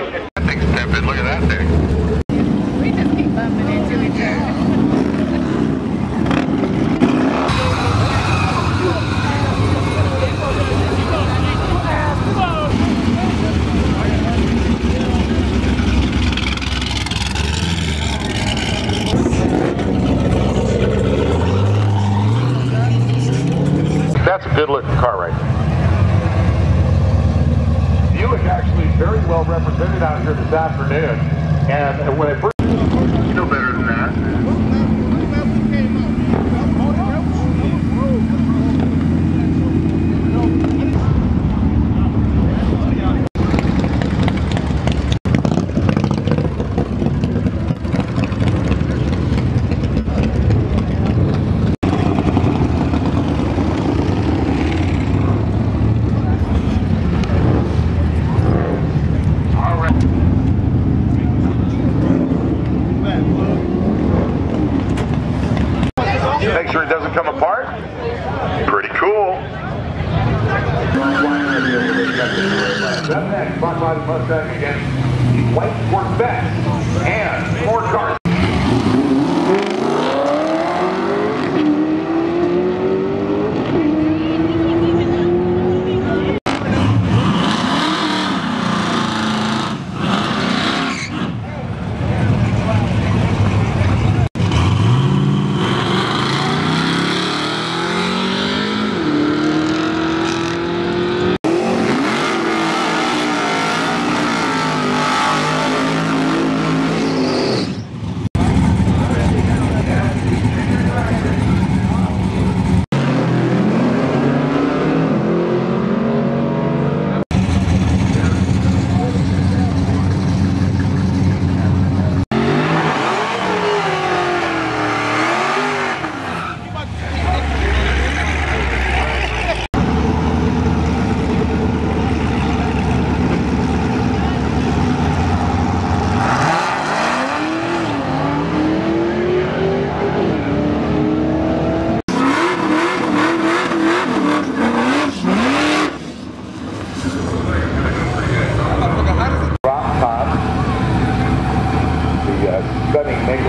That thing's tempted. Look at that thing.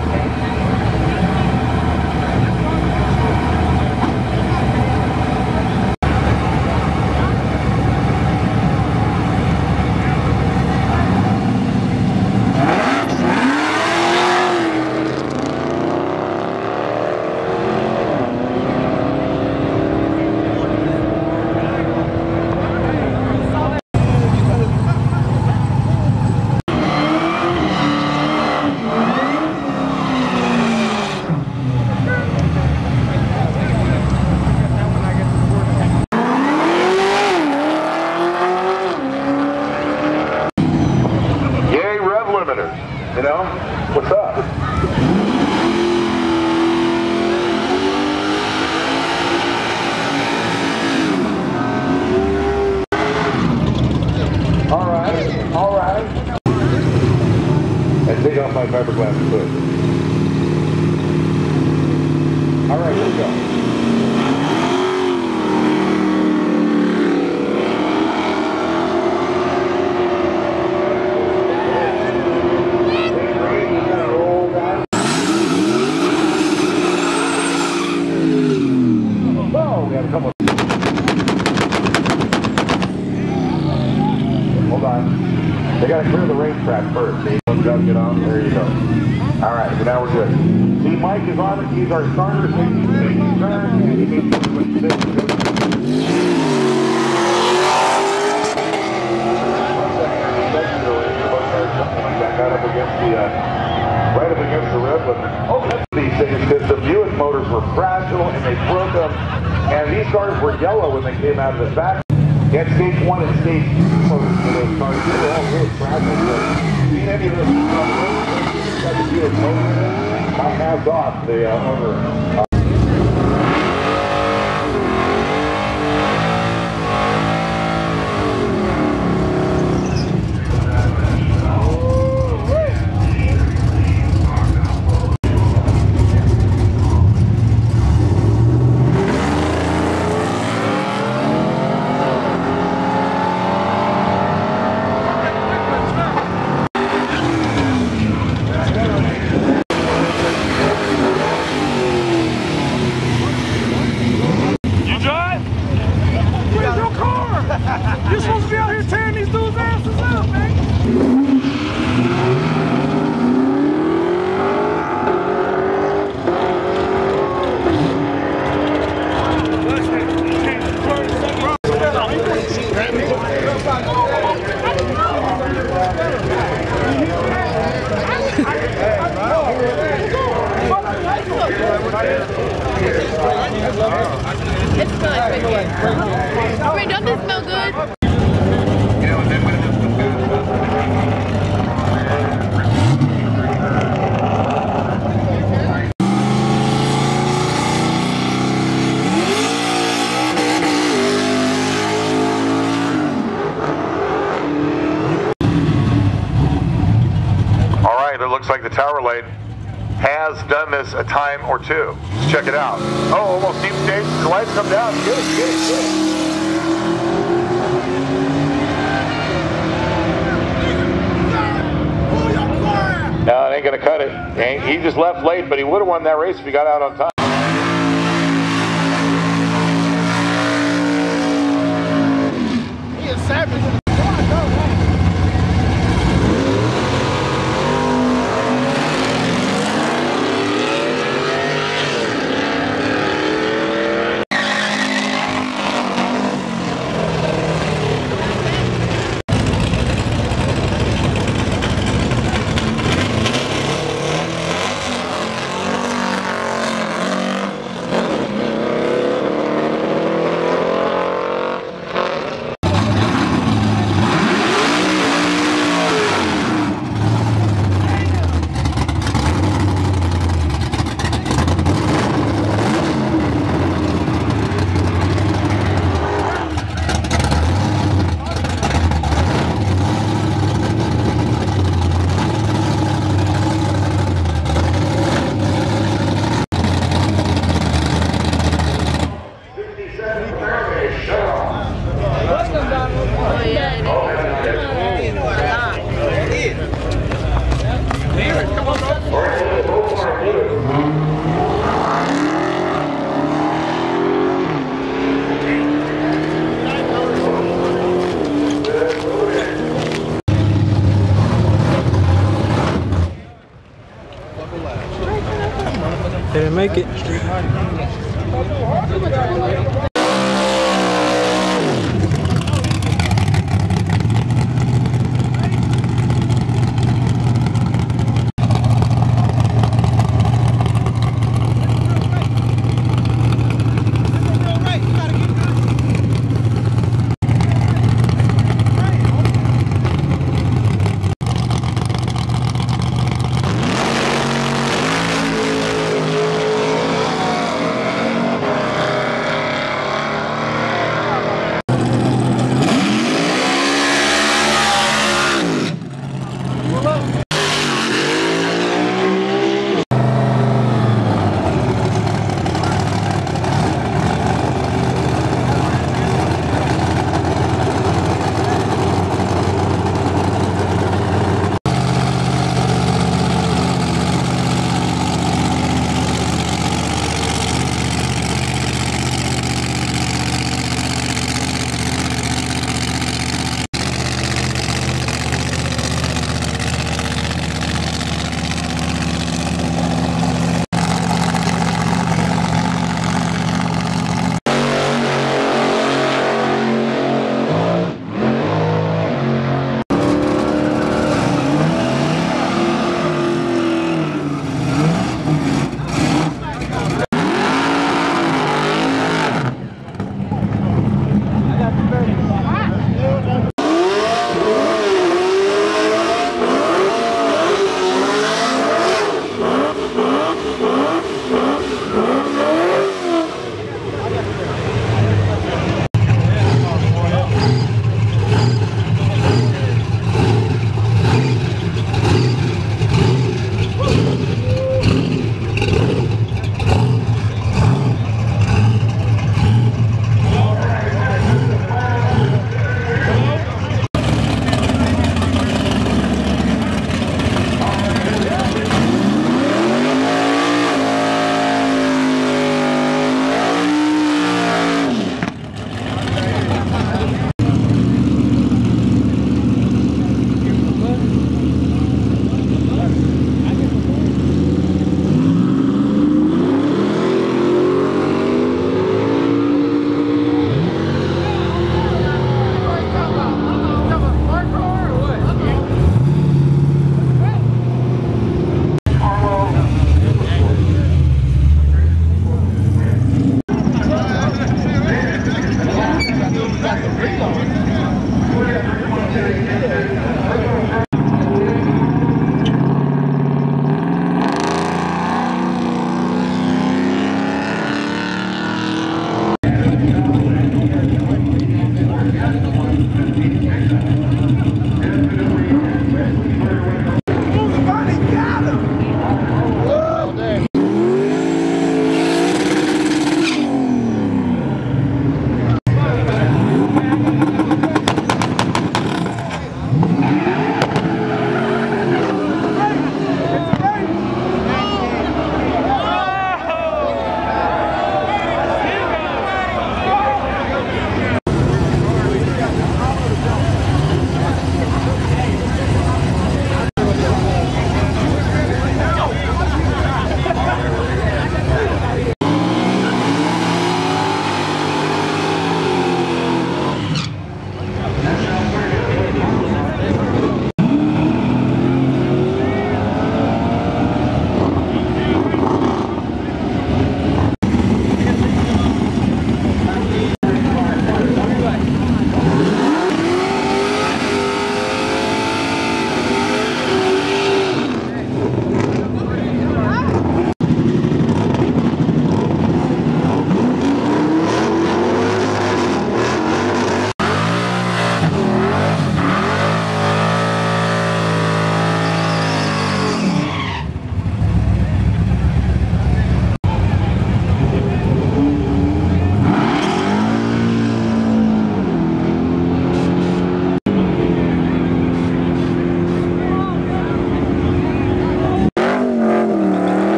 Stunning rev. You know, what's up? All right, all right. And take off my fiberglass hood. All right, here we go. Roll down. Oh, we have a couple. Hold on. They got to clear the racetrack first. See, let's go get on. There you go. All right, so now we're good. See, Mike is on it. He's our starter. So he's taking turn. And he needs to switch this. Up against the, uh, right up against the red limit. Oh, these things the Buick motors were fragile and they broke them. And these cars were yellow when they came out of the factory. And stage one and stage two motors for those cars, they were all really fragile. So, seen any of those cars? Motor in have got the uh. A time or two. Let's check it out. Oh, almost deep stage. The lights come down. Good, good, good. No, it ain't gonna cut it. He just left late, but he would have won that race if he got out on time. Is. Didn't make it.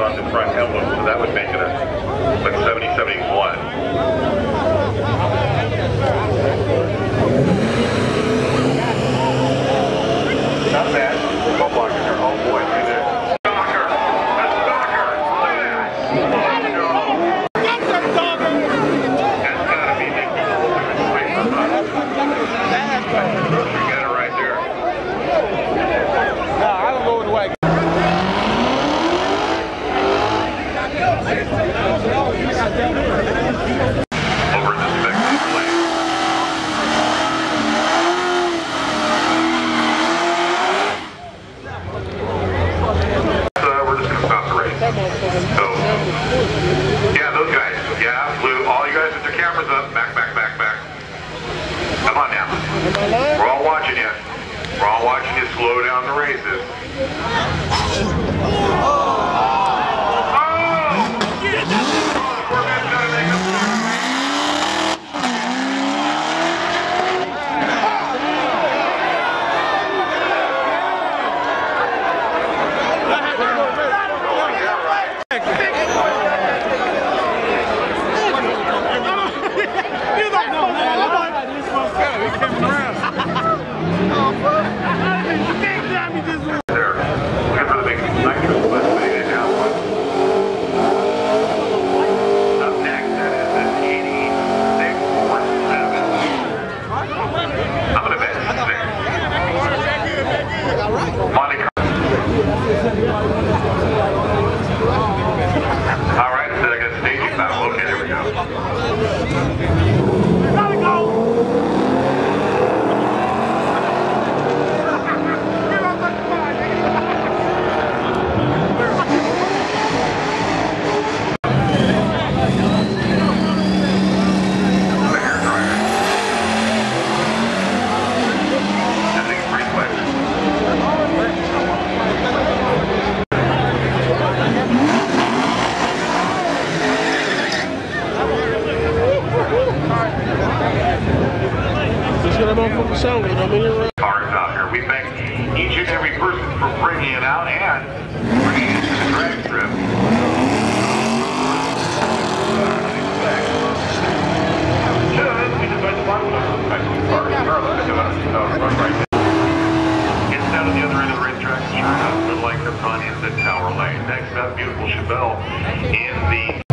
on the front cars out here. We thank each and every person for bringing it out and bringing it to the drag strip. Down the other end of the racetrack, the tower lane. Next up, beautiful Chevelle in the